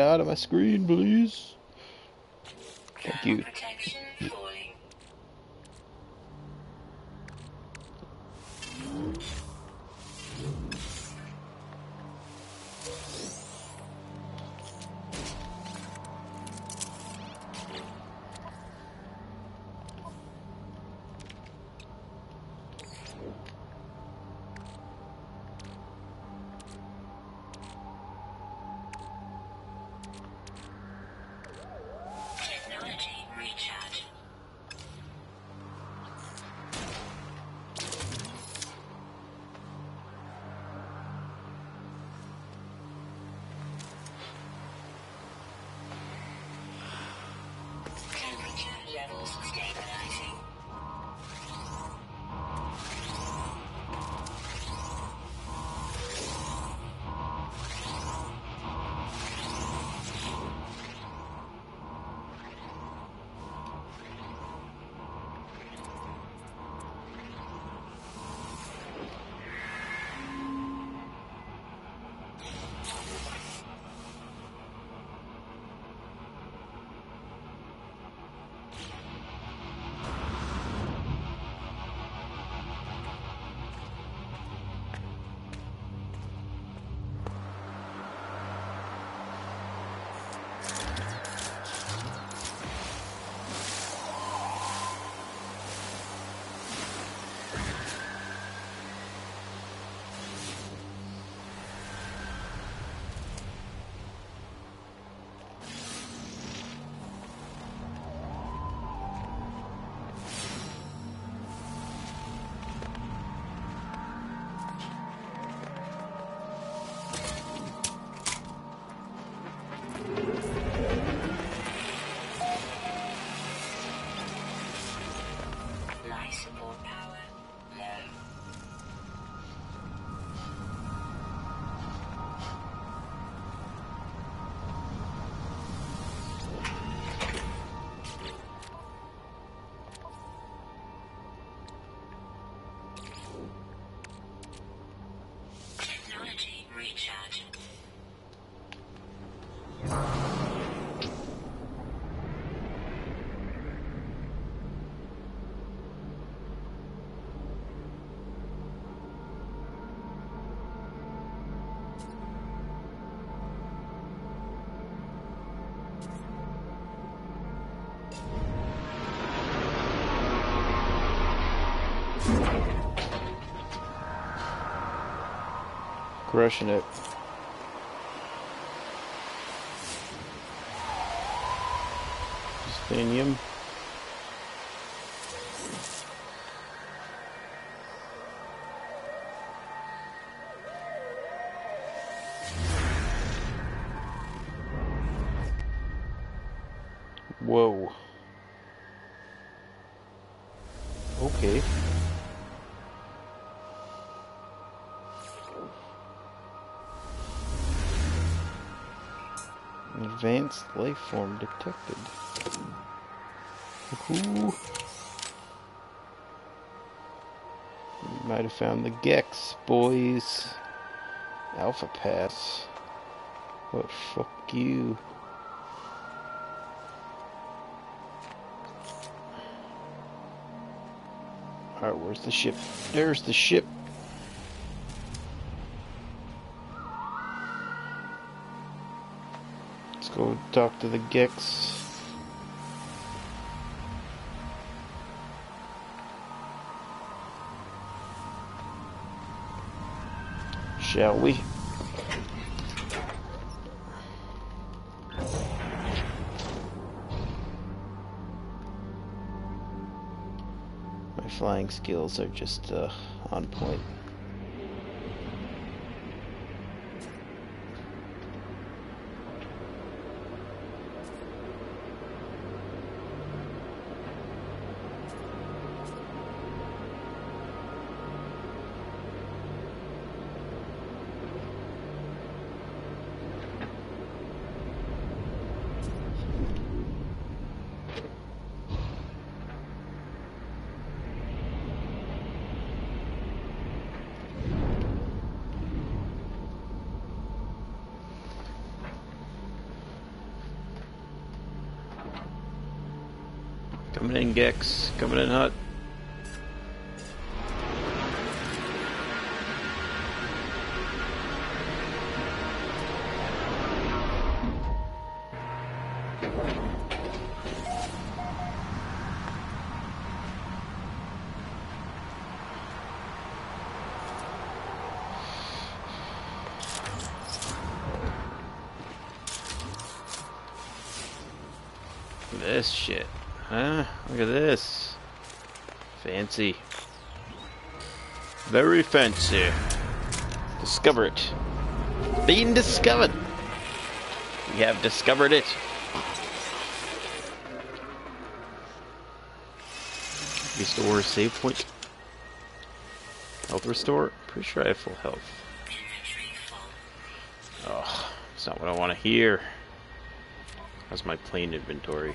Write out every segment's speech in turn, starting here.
out of my screen, please. Thank you. more power. Crushing it. Justinium. Advanced life form detected. Ooh. Might have found the Gex, boys. Alpha Pass. But fuck you. Alright, where's the ship? There's the ship. Go talk to the Gex. Shall we? My flying skills are just uh, on point. Coming in, Gex. Coming in Hut. This shit. Huh? Look at this. Fancy. Very fancy. Discover it. Being discovered. We have discovered it. Restore save point. Health restore? Pretty sure I have full health. Oh, that's not what I want to hear. How's my plane inventory?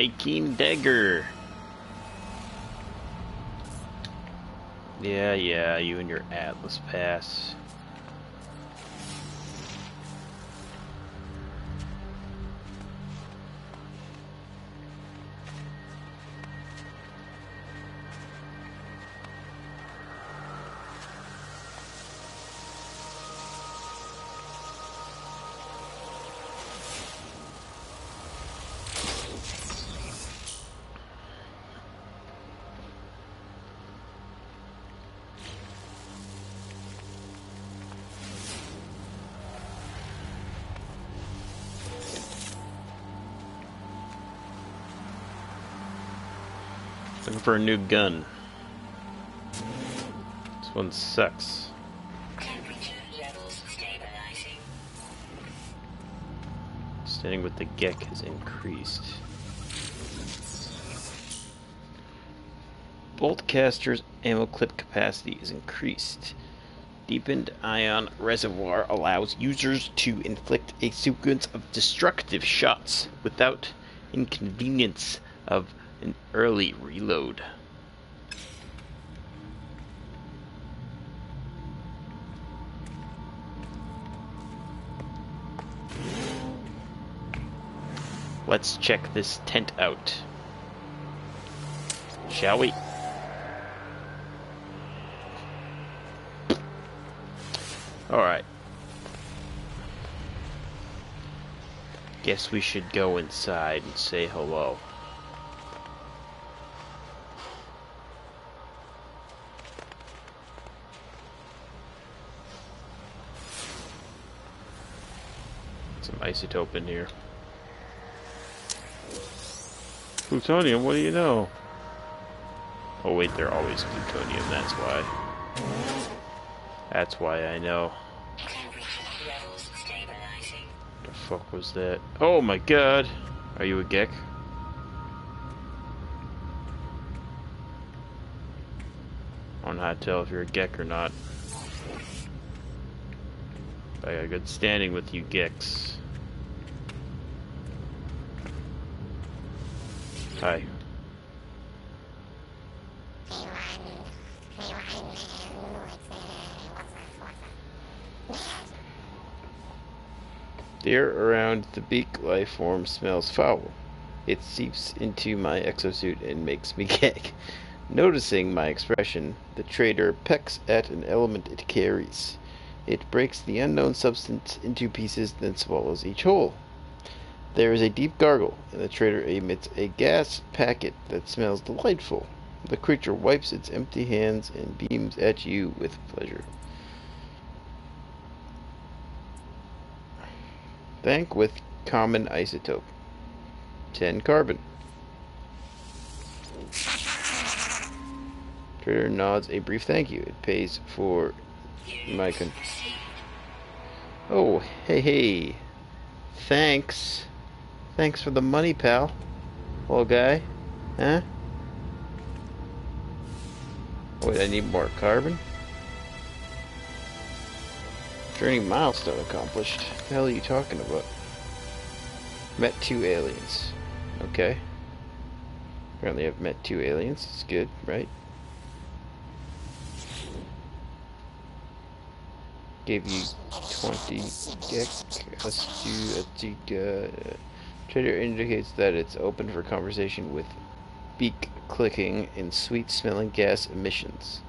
Viking Dagger. Yeah, yeah, you and your Atlas Pass. Looking for a new gun. This one sucks. Standing with the Gek has increased. Bolt caster's ammo clip capacity is increased. Deepened ion reservoir allows users to inflict a sequence of destructive shots without inconvenience of an early reload. Let's check this tent out. Shall we? Alright. Guess we should go inside and say hello. Isotope in here. Plutonium, what do you know? Oh wait, they're always plutonium, that's why. That's why I know. The fuck was that? Oh my god! Are you a don't know how to tell if you're a Gek or not. I got good standing with you Geks. Hi. The air around the beak life form smells foul. It seeps into my exosuit and makes me gag. Noticing my expression, the trader pecks at an element it carries. It breaks the unknown substance into pieces, then swallows each whole. There is a deep gargle, and the trader emits a gas packet that smells delightful. The creature wipes its empty hands and beams at you with pleasure. Thank with common isotope. 10 carbon. Trader nods a brief thank you. It pays for my con Oh, hey, hey. Thanks. Thanks for the money, pal. Little guy. Huh? Wait, I need more carbon? Journey milestone accomplished. What the hell are you talking about? Met two aliens. Okay. Apparently I've met two aliens. It's good, right? Gave you 20 gek. Let's do a giga. Trader indicates that it's open for conversation with beak clicking and sweet smelling gas emissions.